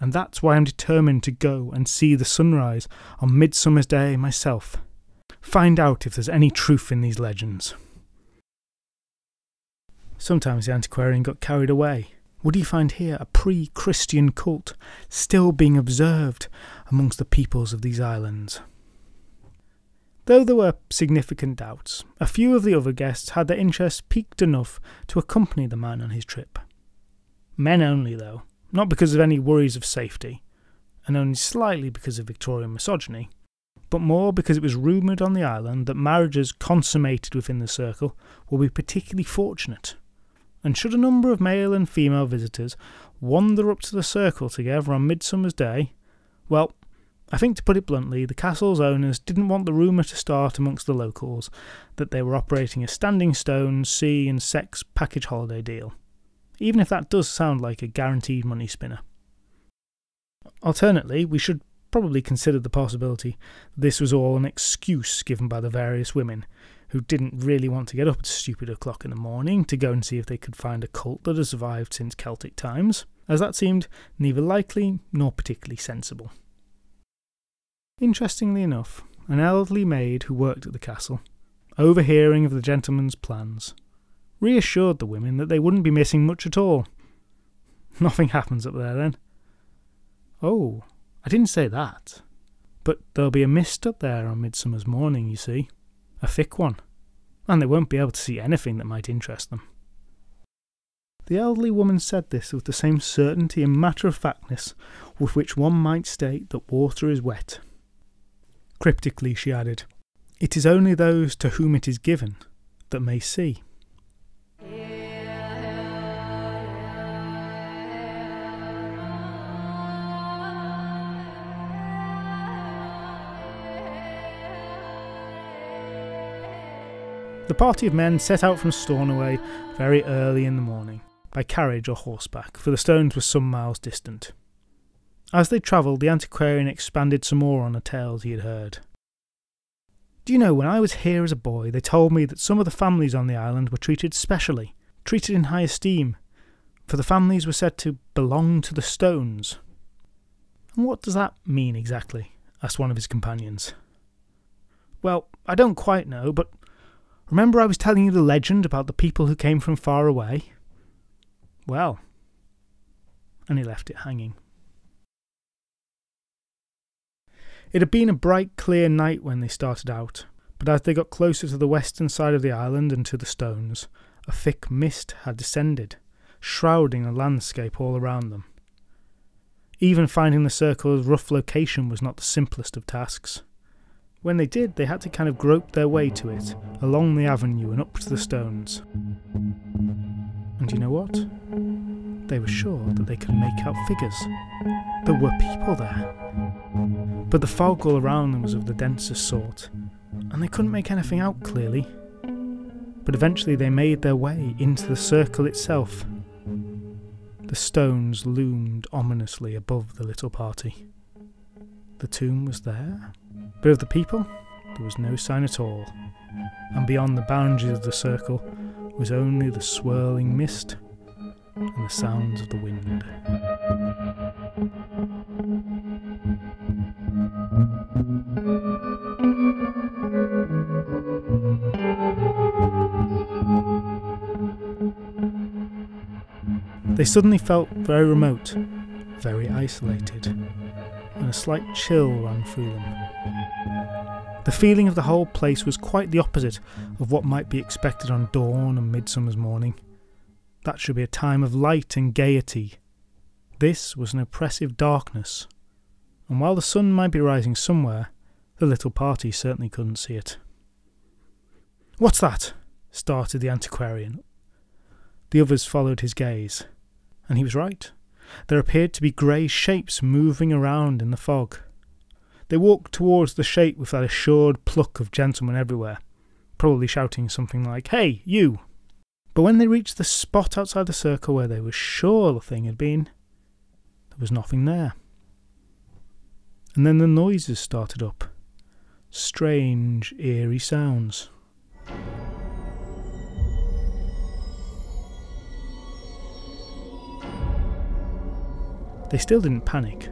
And that's why I'm determined to go and see the sunrise on Midsummer's Day myself. Find out if there's any truth in these legends. Sometimes the antiquarian got carried away. Would he find here a pre Christian cult still being observed amongst the peoples of these islands? Though there were significant doubts, a few of the other guests had their interests piqued enough to accompany the man on his trip. Men only, though, not because of any worries of safety, and only slightly because of Victorian misogyny, but more because it was rumoured on the island that marriages consummated within the circle will be particularly fortunate and should a number of male and female visitors wander up to the circle together on Midsummer's Day, well, I think to put it bluntly, the castle's owners didn't want the rumour to start amongst the locals that they were operating a standing stone, sea, and sex package holiday deal, even if that does sound like a guaranteed money spinner. Alternately, we should probably consider the possibility this was all an excuse given by the various women who didn't really want to get up at stupid o'clock in the morning to go and see if they could find a cult that has survived since Celtic times, as that seemed neither likely nor particularly sensible. Interestingly enough, an elderly maid who worked at the castle, overhearing of the gentleman's plans, reassured the women that they wouldn't be missing much at all. [laughs] Nothing happens up there then. Oh, I didn't say that. But there'll be a mist up there on Midsummer's morning, you see a thick one, and they won't be able to see anything that might interest them. The elderly woman said this with the same certainty and matter of factness with which one might state that water is wet. Cryptically, she added, It is only those to whom it is given that may see. The party of men set out from Stornoway very early in the morning, by carriage or horseback, for the stones were some miles distant. As they travelled, the antiquarian expanded some more on the tales he had heard. Do you know, when I was here as a boy, they told me that some of the families on the island were treated specially, treated in high esteem, for the families were said to belong to the stones. And what does that mean exactly? asked one of his companions. Well, I don't quite know, but Remember I was telling you the legend about the people who came from far away? Well, and he left it hanging. It had been a bright, clear night when they started out, but as they got closer to the western side of the island and to the stones, a thick mist had descended, shrouding the landscape all around them. Even finding the circle's rough location was not the simplest of tasks. When they did, they had to kind of grope their way to it, along the avenue and up to the stones. And you know what? They were sure that they could make out figures. There were people there. But the fog all around them was of the densest sort, and they couldn't make anything out clearly. But eventually they made their way into the circle itself. The stones loomed ominously above the little party. The tomb was there, but of the people, there was no sign at all, and beyond the boundaries of the circle was only the swirling mist and the sounds of the wind. They suddenly felt very remote, very isolated, and a slight chill ran through them. The feeling of the whole place was quite the opposite of what might be expected on dawn and midsummer's morning. That should be a time of light and gaiety. This was an oppressive darkness, and while the sun might be rising somewhere, the little party certainly couldn't see it. What's that? started the antiquarian. The others followed his gaze, and he was right. There appeared to be grey shapes moving around in the fog. They walked towards the shape with that assured pluck of gentlemen everywhere, probably shouting something like, Hey, you! But when they reached the spot outside the circle where they were sure the thing had been, there was nothing there. And then the noises started up. Strange, eerie sounds. They still didn't panic.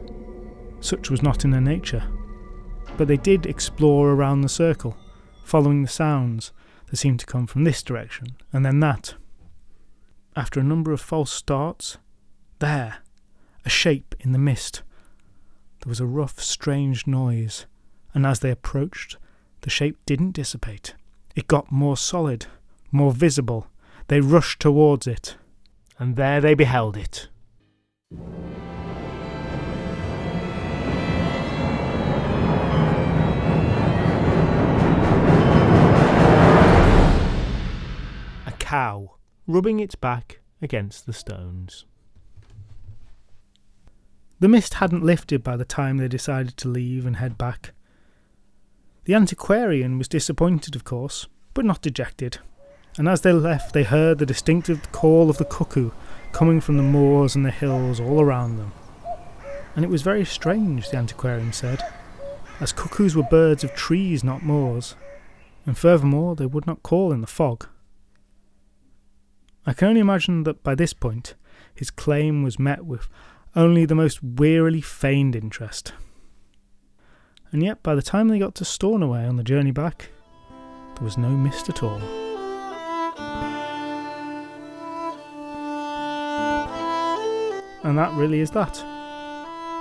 Such was not in their nature. But they did explore around the circle, following the sounds that seemed to come from this direction and then that. After a number of false starts, there, a shape in the mist. There was a rough, strange noise, and as they approached, the shape didn't dissipate. It got more solid, more visible. They rushed towards it, and there they beheld it. A cow rubbing its back against the stones. The mist hadn't lifted by the time they decided to leave and head back. The antiquarian was disappointed, of course, but not dejected, and as they left, they heard the distinctive call of the cuckoo coming from the moors and the hills all around them. And it was very strange, the antiquarian said, as cuckoos were birds of trees, not moors, and furthermore, they would not call in the fog. I can only imagine that by this point, his claim was met with only the most wearily feigned interest. And yet, by the time they got to Stornoway on the journey back, there was no mist at all. And that really is that.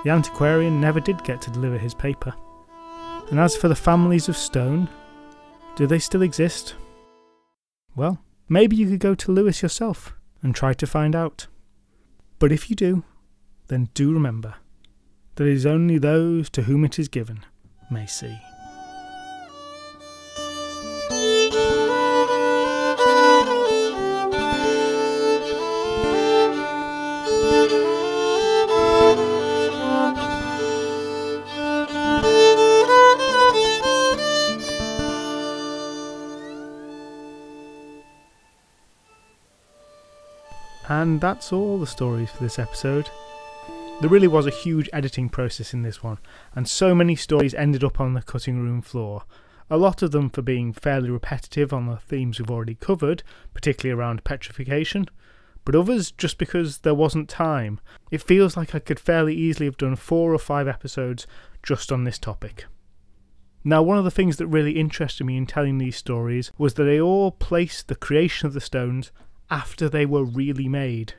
The antiquarian never did get to deliver his paper. And as for the families of stone, do they still exist? Well, maybe you could go to Lewis yourself and try to find out. But if you do, then do remember that it is only those to whom it is given may see. And that's all the stories for this episode. There really was a huge editing process in this one, and so many stories ended up on the cutting room floor. A lot of them for being fairly repetitive on the themes we've already covered, particularly around petrification, but others just because there wasn't time. It feels like I could fairly easily have done four or five episodes just on this topic. Now, one of the things that really interested me in telling these stories was that they all placed the creation of the stones after they were really made.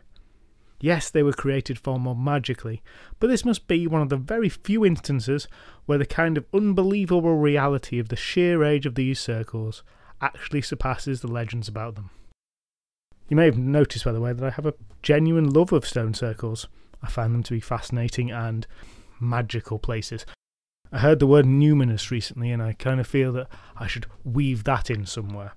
Yes, they were created far more magically, but this must be one of the very few instances where the kind of unbelievable reality of the sheer age of these circles actually surpasses the legends about them. You may have noticed, by the way, that I have a genuine love of stone circles. I find them to be fascinating and magical places. I heard the word numinous recently, and I kind of feel that I should weave that in somewhere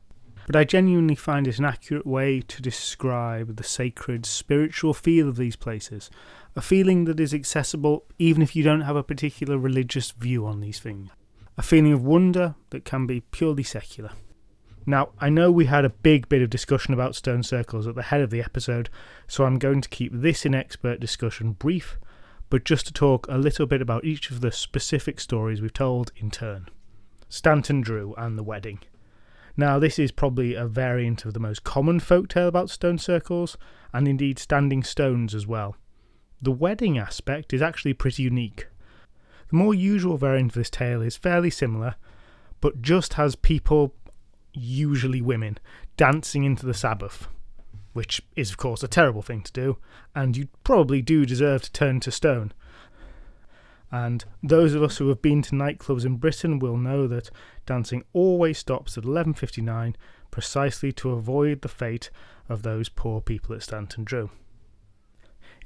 but I genuinely find it an accurate way to describe the sacred, spiritual feel of these places, a feeling that is accessible even if you don't have a particular religious view on these things, a feeling of wonder that can be purely secular. Now, I know we had a big bit of discussion about stone circles at the head of the episode, so I'm going to keep this inexpert discussion brief, but just to talk a little bit about each of the specific stories we've told in turn. Stanton Drew and the Wedding. Now, this is probably a variant of the most common folk tale about stone circles, and indeed standing stones as well. The wedding aspect is actually pretty unique. The more usual variant of this tale is fairly similar, but just has people usually women, dancing into the Sabbath, which is, of course, a terrible thing to do, and you probably do deserve to turn to stone. And those of us who have been to nightclubs in Britain will know that dancing always stops at 11:59 precisely to avoid the fate of those poor people at Stanton Drew.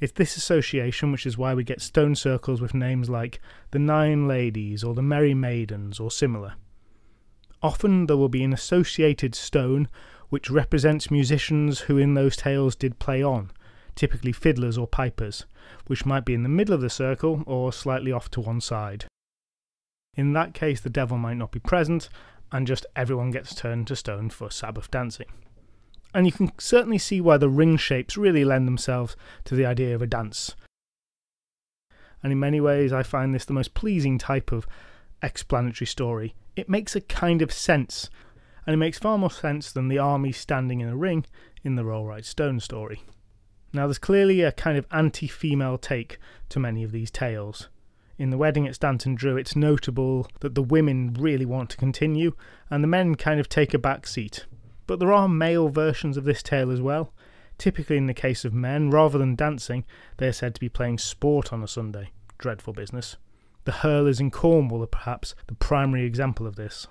It's this association which is why we get stone circles with names like the Nine Ladies or the Merry Maidens or similar. Often there will be an associated stone which represents musicians who in those tales did play on, typically fiddlers or pipers, which might be in the middle of the circle or slightly off to one side. In that case, the devil might not be present, and just everyone gets turned to stone for Sabbath dancing. And you can certainly see why the ring shapes really lend themselves to the idea of a dance. And in many ways, I find this the most pleasing type of explanatory story it makes a kind of sense, and it makes far more sense than the army standing in a ring in the Rollright Stone story. Now, there's clearly a kind of anti female take to many of these tales. In the wedding at Stanton Drew, it's notable that the women really want to continue, and the men kind of take a back seat. But there are male versions of this tale as well. Typically, in the case of men, rather than dancing, they are said to be playing sport on a Sunday. Dreadful business. The hurlers in Cornwall are perhaps the primary example of this.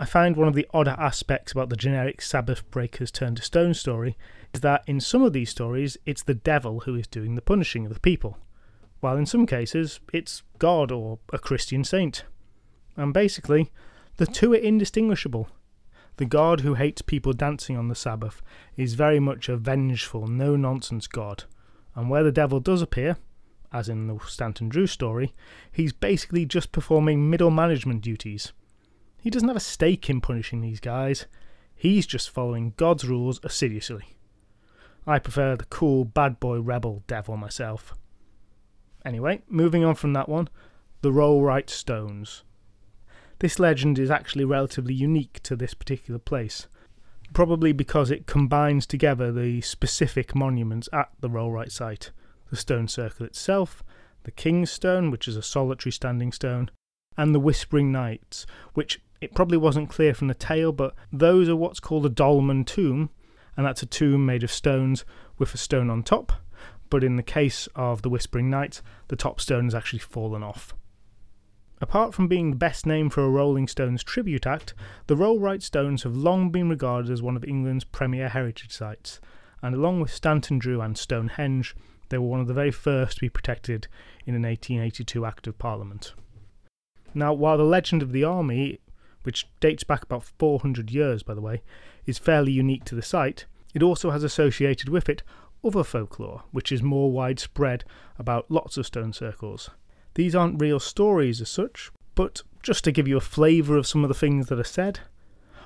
I find one of the odder aspects about the generic Sabbath breakers turned to stone story is that in some of these stories it's the devil who is doing the punishing of the people, while in some cases it's God or a Christian saint. And basically, the two are indistinguishable. The God who hates people dancing on the Sabbath is very much a vengeful, no nonsense God, and where the devil does appear, as in the Stanton Drew story, he's basically just performing middle management duties. He doesn't have a stake in punishing these guys, he's just following God's rules assiduously. I prefer the cool bad boy rebel devil myself. Anyway, moving on from that one, the Rollright Stones. This legend is actually relatively unique to this particular place, probably because it combines together the specific monuments at the Rollright site the stone circle itself, the King's Stone, which is a solitary standing stone, and the Whispering Knights, which it probably wasn't clear from the tale, but those are what's called a dolmen tomb, and that's a tomb made of stones with a stone on top. But in the case of the Whispering Knights, the top stone has actually fallen off. Apart from being the best name for a Rolling Stones tribute act, the Rollright Stones have long been regarded as one of England's premier heritage sites, and along with Stanton Drew and Stonehenge, they were one of the very first to be protected in an 1882 Act of Parliament. Now, while the legend of the army, which dates back about 400 years by the way, is fairly unique to the site, it also has associated with it other folklore, which is more widespread about lots of stone circles. These aren't real stories as such, but just to give you a flavour of some of the things that are said,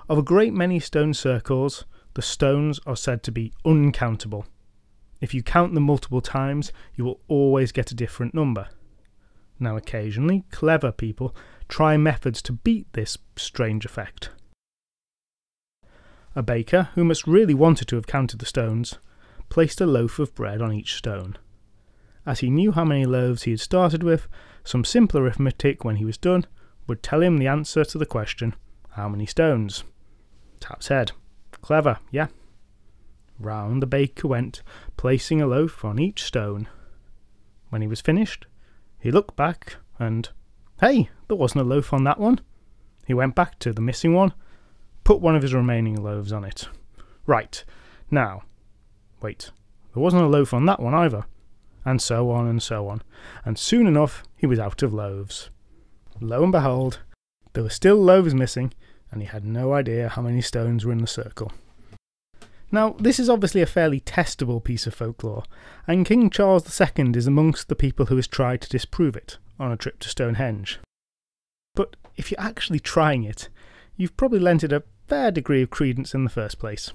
of a great many stone circles, the stones are said to be uncountable. If you count them multiple times, you will always get a different number. Now, occasionally, clever people try methods to beat this strange effect. A baker, who must really wanted to have counted the stones, placed a loaf of bread on each stone. As he knew how many loaves he had started with, some simple arithmetic when he was done would tell him the answer to the question, How many stones? Tap's head. Clever, yeah? Round the baker went, placing a loaf on each stone. When he was finished, he looked back and, hey, there wasn't a loaf on that one. He went back to the missing one, put one of his remaining loaves on it. Right, now, wait, there wasn't a loaf on that one either. And so on and so on. And soon enough, he was out of loaves. Lo and behold, there were still loaves missing, and he had no idea how many stones were in the circle. Now, this is obviously a fairly testable piece of folklore, and King Charles II is amongst the people who has tried to disprove it on a trip to Stonehenge. But if you're actually trying it, you've probably lent it a fair degree of credence in the first place.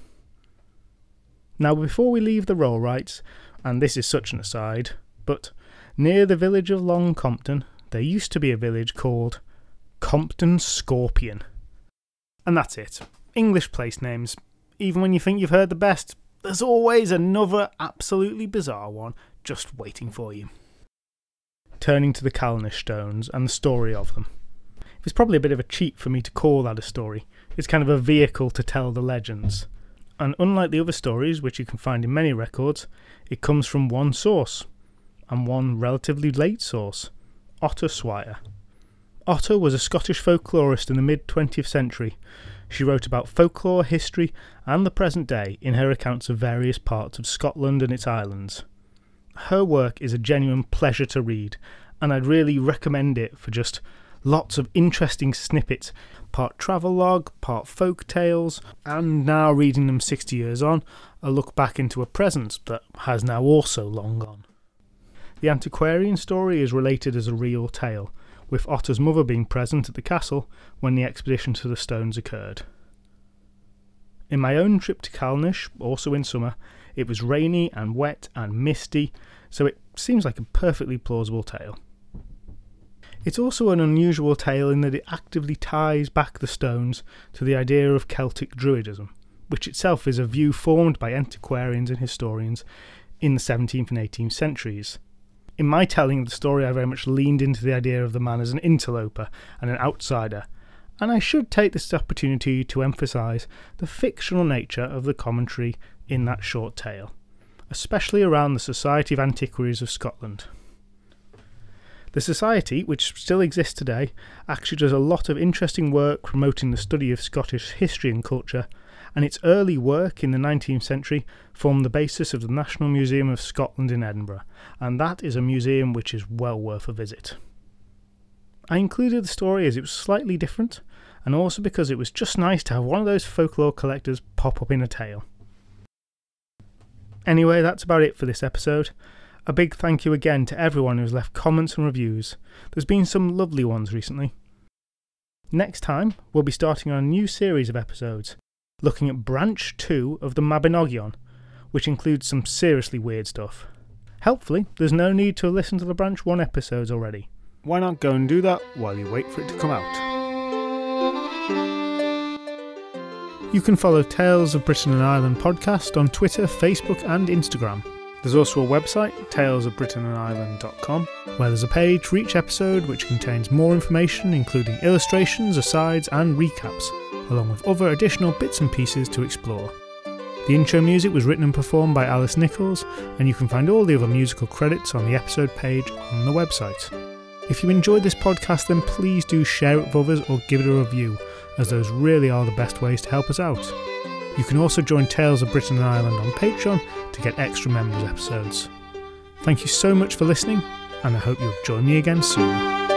Now, before we leave the Rollrights, and this is such an aside, but near the village of Long Compton, there used to be a village called Compton Scorpion. And that's it. English place names. Even when you think you've heard the best, there's always another absolutely bizarre one just waiting for you. Turning to the Callanish stones and the story of them. It's probably a bit of a cheat for me to call that a story. It's kind of a vehicle to tell the legends. And unlike the other stories, which you can find in many records, it comes from one source, and one relatively late source Otta Swire. Otta was a Scottish folklorist in the mid 20th century. She wrote about folklore, history, and the present day in her accounts of various parts of Scotland and its islands. Her work is a genuine pleasure to read, and I'd really recommend it for just lots of interesting snippets part travelogue, part folk tales, and now reading them 60 years on, a look back into a present that has now also long gone. The antiquarian story is related as a real tale, with Otta's mother being present at the castle when the expedition to the stones occurred. In my own trip to Callanish, also in summer, it was rainy and wet and misty, so it seems like a perfectly plausible tale. It's also an unusual tale in that it actively ties back the stones to the idea of Celtic Druidism, which itself is a view formed by antiquarians and historians in the 17th and 18th centuries. In my telling of the story, I very much leaned into the idea of the man as an interloper and an outsider, and I should take this opportunity to emphasise the fictional nature of the commentary in that short tale, especially around the Society of Antiquaries of Scotland. The Society, which still exists today, actually does a lot of interesting work promoting the study of Scottish history and culture, and its early work in the 19th century formed the basis of the National Museum of Scotland in Edinburgh, and that is a museum which is well worth a visit. I included the story as it was slightly different, and also because it was just nice to have one of those folklore collectors pop up in a tale. Anyway, that's about it for this episode. A big thank you again to everyone who's left comments and reviews. There's been some lovely ones recently. Next time, we'll be starting on a new series of episodes, looking at Branch 2 of the Mabinogion, which includes some seriously weird stuff. Helpfully, there's no need to listen to the Branch 1 episodes already. Why not go and do that while you wait for it to come out? You can follow Tales of Britain and Ireland podcast on Twitter, Facebook, and Instagram. There's also a website, talesofbritainandireland.com, where there's a page for each episode which contains more information, including illustrations, asides, and recaps, along with other additional bits and pieces to explore. The intro music was written and performed by Alice Nichols, and you can find all the other musical credits on the episode page on the website. If you enjoyed this podcast, then please do share it with others or give it a review, as those really are the best ways to help us out. You can also join Tales of Britain and Ireland on Patreon to get extra members episodes. Thank you so much for listening, and I hope you'll join me again soon.